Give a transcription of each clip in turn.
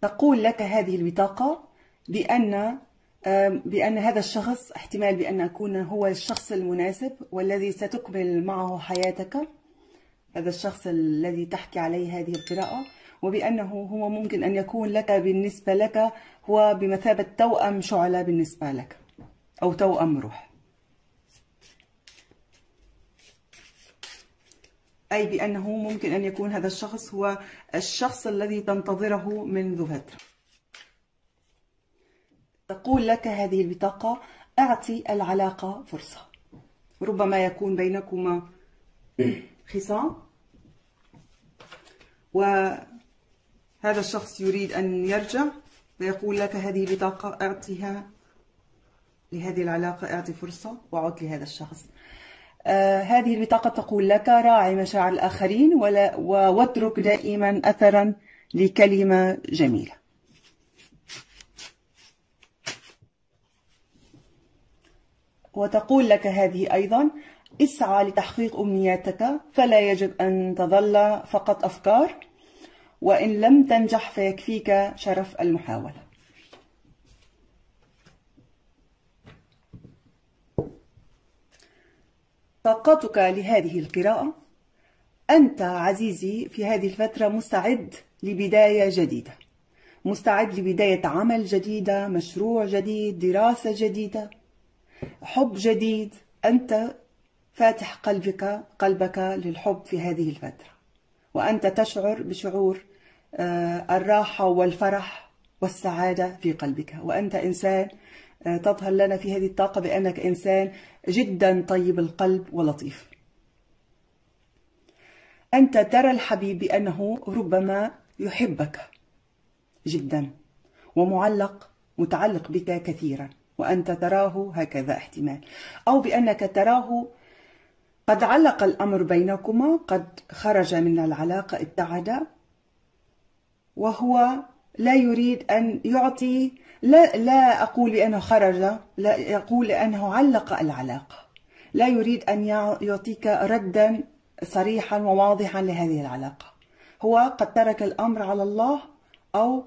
تقول لك هذه البطاقة بأن بأن هذا الشخص احتمال بأن أكون هو الشخص المناسب والذي ستكمل معه حياتك. هذا الشخص الذي تحكي عليه هذه القراءة. وبأنه هو ممكن أن يكون لك بالنسبة لك هو بمثابة توأم شعلة بالنسبة لك أو توأم روح. أي بأنه ممكن أن يكون هذا الشخص هو الشخص الذي تنتظره منذ فترة. تقول لك هذه البطاقة أعطي العلاقة فرصة. ربما يكون بينكما خصام. وهذا الشخص يريد أن يرجع ويقول لك هذه البطاقة أعطيها لهذه العلاقة أعطي فرصة وعد لهذا الشخص. هذه البطاقة تقول لك راعي مشاعر الآخرين ولا واترك دائما أثرا لكلمة جميلة. وتقول لك هذه أيضا اسعى لتحقيق أمنياتك فلا يجب أن تظل فقط أفكار وإن لم تنجح فيكفيك شرف المحاولة. طاقتك لهذه القراءة؟ أنت عزيزي في هذه الفترة مستعد لبداية جديدة. مستعد لبداية عمل جديدة مشروع جديد دراسة جديدة. حب جديد أنت فاتح قلبك قلبك للحب في هذه الفترة. وأنت تشعر بشعور آه، الراحة والفرح والسعادة في قلبك. وأنت إنسان تظهر لنا في هذه الطاقة بأنك إنسان جدا طيب القلب ولطيف. أنت ترى الحبيب بأنه ربما يحبك جدا ومعلق متعلق بك كثيرا وأنت تراه هكذا احتمال. أو بأنك تراه قد علق الأمر بينكما قد خرج من العلاقة ابتعد وهو لا يريد أن يعطي لا, لا أقول بأنه خرج لا يقول لأنه علق العلاقة. لا يريد أن يعطيك ردا صريحا وواضحا لهذه العلاقة. هو قد ترك الأمر على الله أو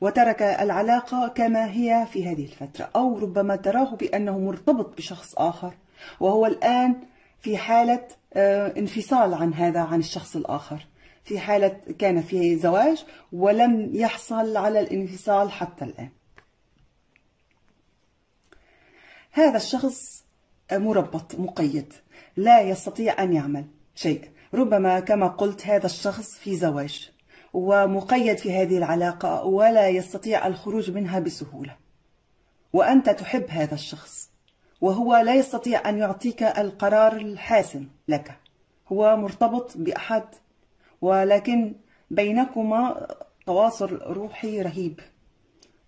وترك العلاقة كما هي في هذه الفترة أو ربما تراه بأنه مرتبط بشخص آخر وهو الآن في حالة آه، انفصال عن هذا عن الشخص الآخر. في حالة كان في زواج ولم يحصل على الانفصال حتى الآن. هذا الشخص مربط مقيد لا يستطيع أن يعمل شيء. ربما كما قلت هذا الشخص في زواج ومقيد في هذه العلاقة ولا يستطيع الخروج منها بسهولة. وأنت تحب هذا الشخص وهو لا يستطيع أن يعطيك القرار الحاسم لك. هو مرتبط بأحد ولكن بينكما تواصل روحي رهيب.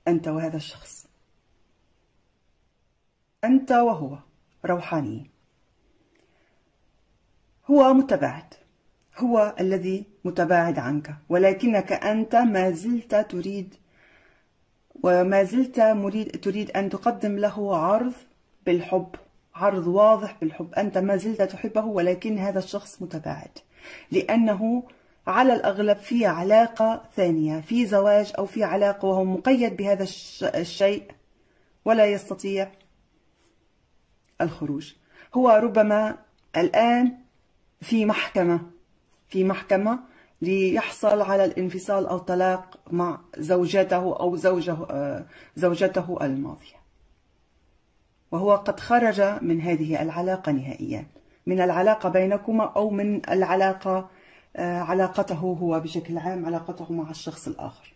أنت وهذا الشخص. أنت وهو روحاني. هو متباعد. هو الذي متباعد عنك ولكنك أنت ما زلت تريد وما زلت مريد تريد أن تقدم له عرض بالحب. عرض واضح بالحب. أنت ما زلت تحبه ولكن هذا الشخص متباعد. لأنه على الأغلب في علاقة ثانية في زواج أو في علاقة وهو مقيد بهذا الشيء ولا يستطيع الخروج. هو ربما الآن في محكمة في محكمة ليحصل على الانفصال أو طلاق مع زوجته أو زوجه زوجته الماضية. وهو قد خرج من هذه العلاقة نهائيا. من العلاقة بينكما أو من العلاقة علاقته هو بشكل عام علاقته مع الشخص الآخر.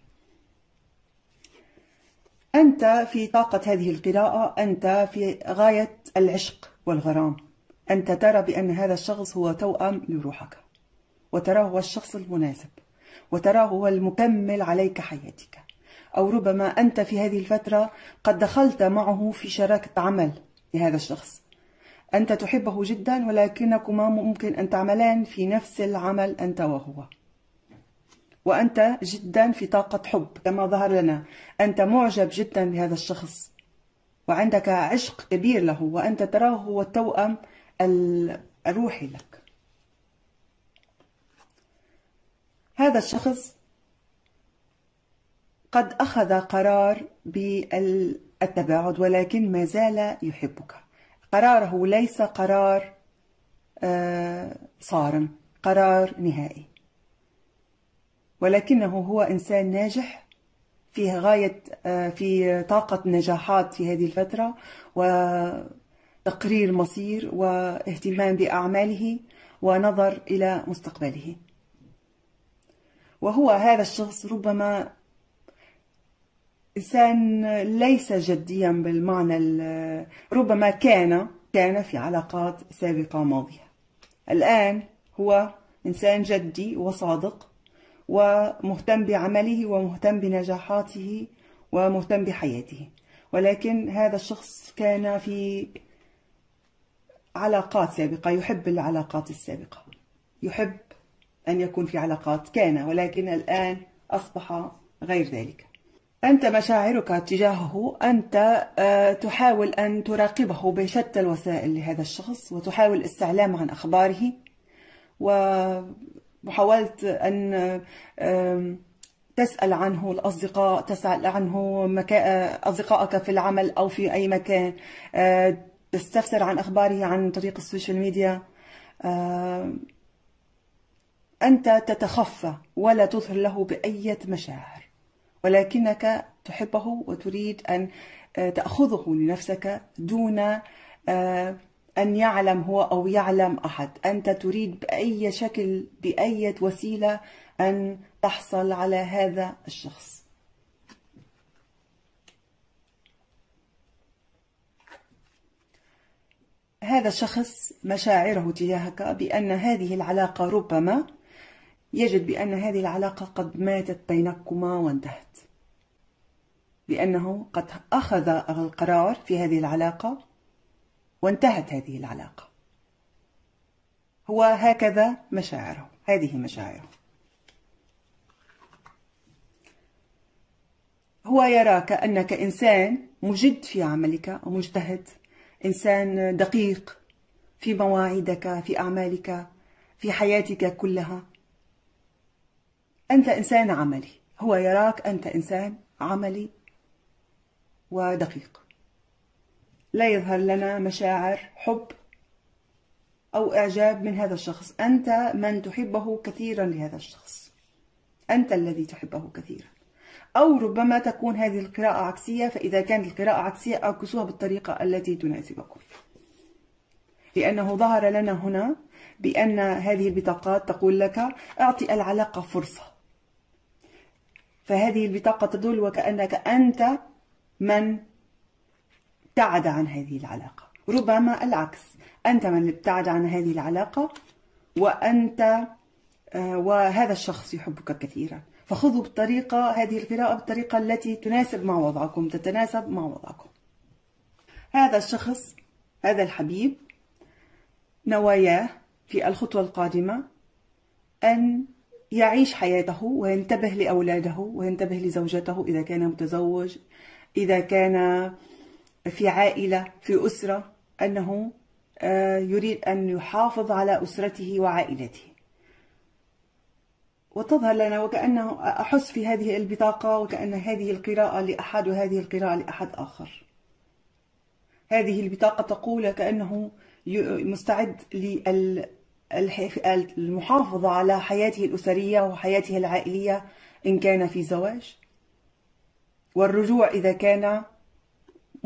أنت في طاقة هذه القراءة أنت في غاية العشق والغرام. أنت ترى بأن هذا الشخص هو توأم لروحك وتراه هو الشخص المناسب وتراه هو المكمل عليك حياتك. أو ربما أنت في هذه الفترة قد دخلت معه في شراكة عمل لهذا الشخص. أنت تحبه جدا ولكنكما ممكن أن تعملان في نفس العمل أنت وهو. وأنت جدا في طاقة حب كما ظهر لنا. أنت معجب جدا بهذا الشخص وعندك عشق كبير له وأنت تراه هو التوأم الروحي لك. هذا الشخص قد أخذ قرار بالتباعد ولكن ما زال يحبك. قراره ليس قرار آه، صارم قرار نهائي. ولكنه هو إنسان ناجح في غاية آه، في طاقة نجاحات في هذه الفترة وتقرير مصير واهتمام بأعماله ونظر إلى مستقبله. وهو هذا الشخص ربما إنسان ليس جديا بالمعنى ربما كان كان في علاقات سابقة ماضية. الآن هو إنسان جدي وصادق ومهتم بعمله ومهتم بنجاحاته ومهتم بحياته. ولكن هذا الشخص كان في علاقات سابقة يحب العلاقات السابقة. يحب أن يكون في علاقات كان ولكن الآن أصبح غير ذلك. أنت مشاعرك تجاهه أنت آه، تحاول أن تراقبه بشتى الوسائل لهذا الشخص وتحاول الاستعلام عن أخباره ومحاولة أن تسأل عنه الأصدقاء تسأل عنه أصدقائك في العمل أو في أي مكان آه، تستفسر عن أخباره عن طريق السوشيال ميديا أنت تتخفى ولا تظهر له بأية مشاعر ولكنك تحبه وتريد أن آه، تأخذه لنفسك دون آه، أن يعلم هو أو يعلم أحد. أنت تريد بأي شكل بأي وسيلة أن تحصل على هذا الشخص. هذا الشخص مشاعره تجاهك بأن هذه العلاقة ربما يجد بأن هذه العلاقة قد ماتت بينكما وانتهت. لأنه قد أخذ القرار في هذه العلاقة وانتهت هذه العلاقة. هو هكذا مشاعره هذه مشاعره. هو يراك أنك إنسان مجد في عملك ومجتهد إنسان دقيق في مواعيدك في أعمالك في حياتك كلها. أنت إنسان عملي. هو يراك أنت إنسان عملي ودقيق. لا يظهر لنا مشاعر حب أو إعجاب من هذا الشخص. أنت من تحبه كثيرا لهذا الشخص. أنت الذي تحبه كثيرا. أو ربما تكون هذه القراءة عكسية فإذا كانت القراءة عكسية أعكسوها بالطريقة التي تناسبكم. لأنه ظهر لنا هنا بأن هذه البطاقات تقول لك أعطي العلاقة فرصة. فهذه البطاقة تدل وكأنك أنت من ابتعد عن هذه العلاقة. ربما العكس أنت من ابتعد عن هذه العلاقة وأنت آه، وهذا الشخص يحبك كثيرا. فخذوا بالطريقة هذه القراءة بالطريقة التي تناسب مع وضعكم تتناسب مع وضعكم. هذا الشخص هذا الحبيب نواياه في الخطوة القادمة أن يعيش حياته وينتبه لأولاده وينتبه لزوجته إذا كان متزوج إذا كان في عائلة في أسرة أنه آه، يريد أن يحافظ على أسرته وعائلته. وتظهر لنا وكأنه أحس في هذه البطاقة وكأن هذه القراءة لأحد وهذه القراءة لأحد آخر. هذه البطاقة تقول كأنه مستعد للمحافظة على حياته الأسرية وحياته العائلية إن كان في زواج. والرجوع إذا كان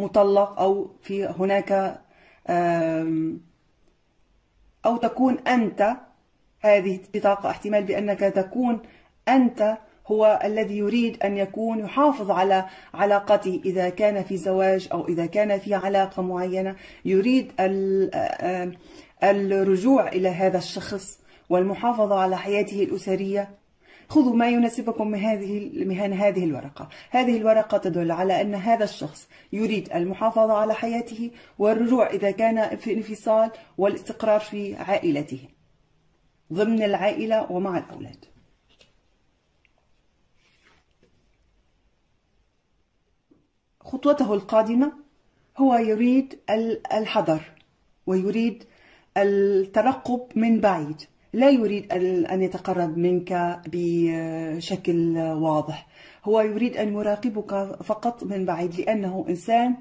مطلق أو في هناك أو تكون أنت هذه بطاقة احتمال بأنك تكون أنت هو الذي يريد أن يكون يحافظ على علاقته. إذا كان في زواج أو إذا كان في علاقة معينة يريد الرجوع إلى هذا الشخص والمحافظة على حياته الأسرية. خذوا ما يناسبكم من هذه من هذه الورقة. هذه الورقة تدل على أن هذا الشخص يريد المحافظة على حياته والرجوع إذا كان في انفصال والاستقرار في عائلته ضمن العائلة ومع الأولاد. خطوته القادمة هو يريد الحذر ويريد الترقب من بعيد. لا يريد أن يتقرب منك بشكل واضح. هو يريد أن يراقبك فقط من بعيد لأنه إنسان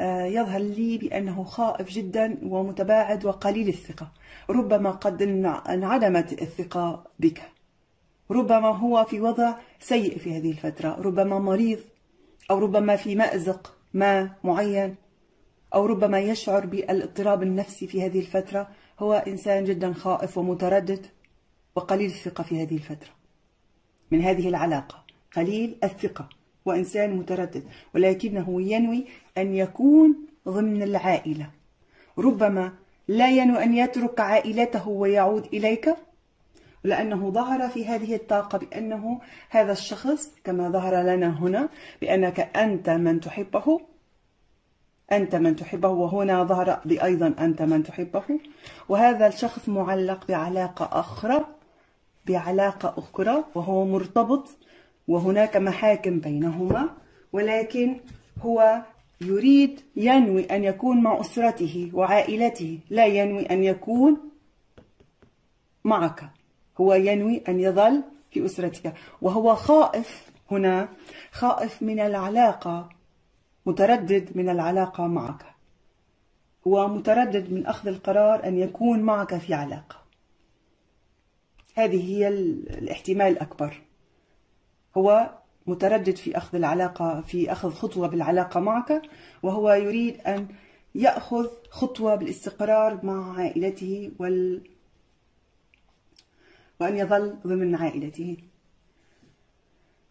آه، يظهر لي بأنه خائف جدا ومتباعد وقليل الثقة. ربما قد انعدمت الثقة بك. ربما هو في وضع سيء في هذه الفترة. ربما مريض أو ربما في مأزق ما معين أو ربما يشعر بالاضطراب النفسي في هذه الفترة. هو إنسان جدا خائف ومتردد وقليل الثقة في هذه الفترة. من هذه العلاقة قليل الثقة وإنسان متردد. ولكنه ينوي أن يكون ضمن العائلة. ربما لا ينوي أن يترك عائلته ويعود إليك لأنه ظهر في هذه الطاقة بأنه هذا الشخص كما ظهر لنا هنا بأنك أنت من تحبه. أنت من تحبه وهنا ظهر أيضا أنت من تحبه. وهذا الشخص معلق بعلاقة أخرى بعلاقة أخرى وهو مرتبط وهناك محاكم بينهما ولكن هو يريد ينوي أن يكون مع أسرته وعائلته لا ينوي أن يكون معك. هو ينوي أن يظل في أسرتك. وهو خائف هنا خائف من العلاقة متردد من العلاقة معك. هو متردد من أخذ القرار أن يكون معك في علاقة. هذه هي الاحتمال الأكبر. هو متردد في أخذ العلاقة في أخذ خطوة بالعلاقة معك وهو يريد أن يأخذ خطوة بالاستقرار مع عائلته وال وأن يظل ضمن عائلته.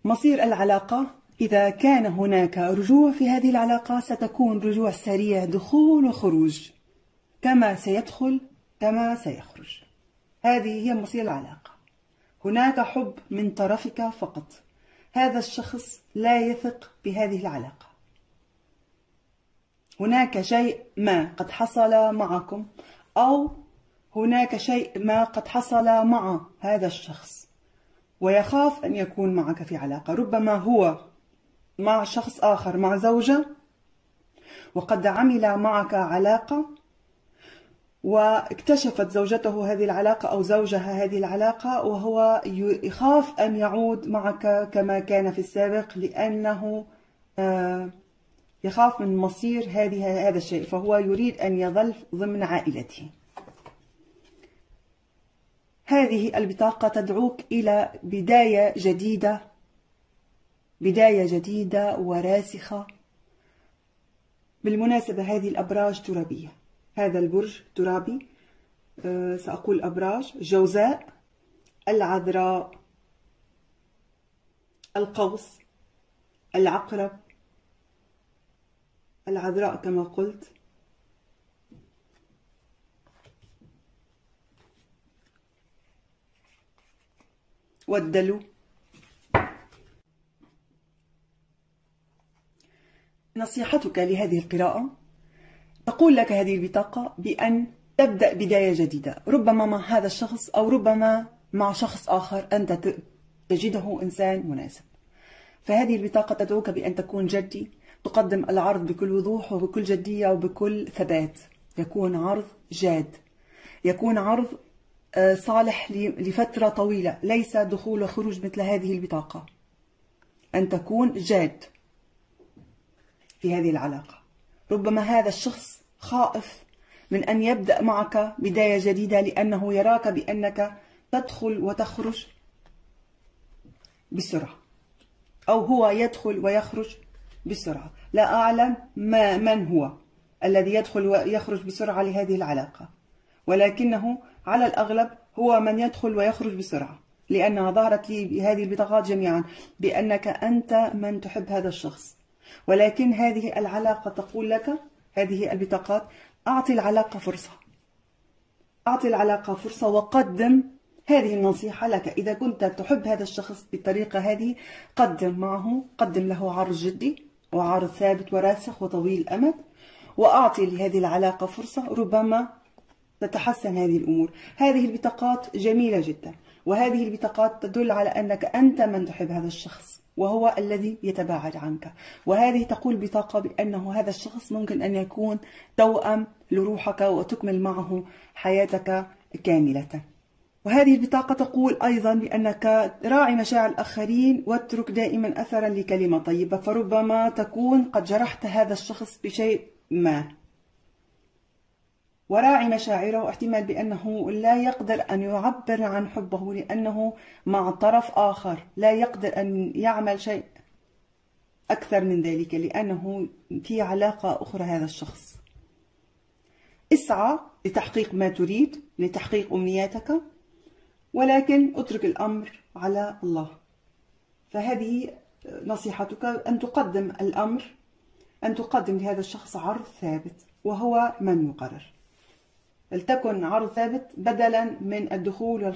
مصير العلاقة إذا كان هناك رجوع في هذه العلاقة ستكون رجوع سريع دخول وخروج. كما سيدخل كما سيخرج. هذه هي مصير العلاقة. هناك حب من طرفك فقط. هذا الشخص لا يثق بهذه العلاقة. هناك شيء ما قد حصل معكم أو هناك شيء ما قد حصل مع هذا الشخص. ويخاف أن يكون معك في علاقة. ربما هو مع شخص آخر مع زوجة. وقد عمل معك علاقة. واكتشفت زوجته هذه العلاقة أو زوجها هذه العلاقة وهو يخاف أن يعود معك كما كان في السابق لأنه آه، يخاف من مصير هذه هذا الشيء. فهو يريد أن يظل ضمن عائلته. هذه البطاقة تدعوك إلى بداية جديدة بداية جديدة وراسخة. بالمناسبة هذه الأبراج ترابية. هذا البرج ترابي. أه سأقول أبراج. جوزاء. العذراء. القوس. العقرب. العذراء كما قلت. والدلو. نصيحتك لهذه القراءة؟ تقول لك هذه البطاقة بأن تبدأ بداية جديدة. ربما مع هذا الشخص أو ربما مع شخص آخر أنت تجده إنسان مناسب. فهذه البطاقة تدعوك بأن تكون جدي. تقدم العرض بكل وضوح وبكل جدية وبكل ثبات. يكون عرض جاد. يكون عرض آه، صالح لفترة طويلة. ليس دخول وخروج مثل هذه البطاقة. أن تكون جاد. في هذه العلاقة. ربما هذا الشخص خائف من أن يبدأ معك بداية جديدة لأنه يراك بأنك تدخل وتخرج بسرعة. أو هو يدخل ويخرج بسرعة. لا أعلم ما من هو الذي يدخل ويخرج بسرعة لهذه العلاقة. ولكنه على الأغلب هو من يدخل ويخرج بسرعة. لأنها ظهرت لي بهذه البطاقات جميعا. بأنك أنت من تحب هذا الشخص. ولكن هذه العلاقة تقول لك هذه البطاقات أعطي العلاقة فرصة. أعطي العلاقة فرصة وقدم هذه النصيحة لك. إذا كنت تحب هذا الشخص بالطريقة هذه قدم معه قدم له عرض جدي وعرض ثابت وراسخ وطويل الأمد وأعطي لهذه العلاقة فرصة ربما تتحسن هذه الأمور. هذه البطاقات جميلة جدا وهذه البطاقات تدل على أنك أنت من تحب هذا الشخص. وهو الذي يتباعد عنك. وهذه تقول بطاقة بأنه هذا الشخص ممكن أن يكون توأم لروحك وتكمل معه حياتك كاملة. وهذه البطاقة تقول أيضا بأنك راعي مشاعر الآخرين واترك دائما أثرا لكلمة طيبة فربما تكون قد جرحت هذا الشخص بشيء ما. وراعي مشاعره احتمال بأنه لا يقدر أن يعبر عن حبه لأنه مع طرف آخر. لا يقدر أن يعمل شيء أكثر من ذلك لأنه في علاقة أخرى هذا الشخص. اسعى لتحقيق ما تريد لتحقيق أمنياتك ولكن اترك الأمر على الله. فهذه نصيحتك أن تقدم الأمر أن تقدم لهذا الشخص عرض ثابت وهو من يقرر. فلتكن عرض ثابت بدلا من الدخول